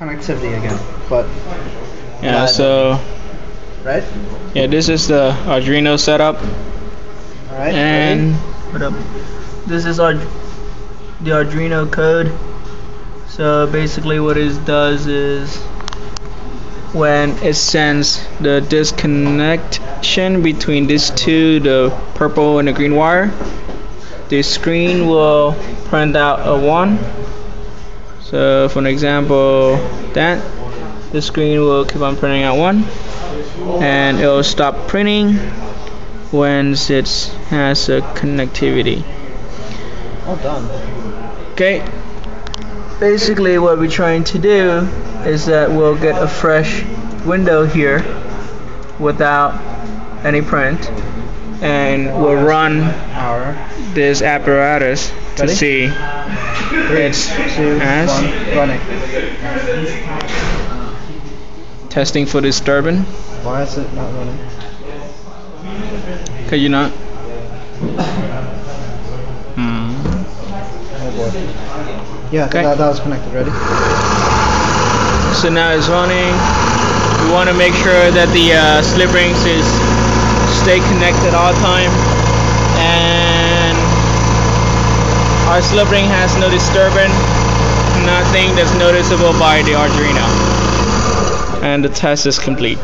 connectivity again, but Yeah, Live. so right? yeah, this is the Arduino setup, All right. and What up? This is our the Arduino code. So basically, what it does is when it sends the disconnection between these two, the purple and the green wire, the screen will print out a one. So, for an example, that the screen will keep on printing out one, and it will stop printing once it has a connectivity. All done. Okay. basically what we're trying to do is that we'll get a fresh window here without any print, And we'll run this apparatus to Ready? see it's Two, has one, running. testing for disturbance. Why is it not running? Could you not? Hmm. Oh boy. Yeah, Okay. that, that was connected. Ready? So now it's running. We want to make sure that the uh, slip rings is stay connected all time, and our slip ring has no disturbance, nothing that's noticeable by the Arduino, and the test is complete.